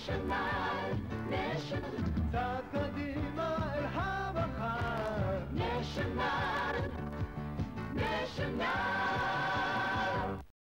national, national. צעד קדימה אל המחר. national, national.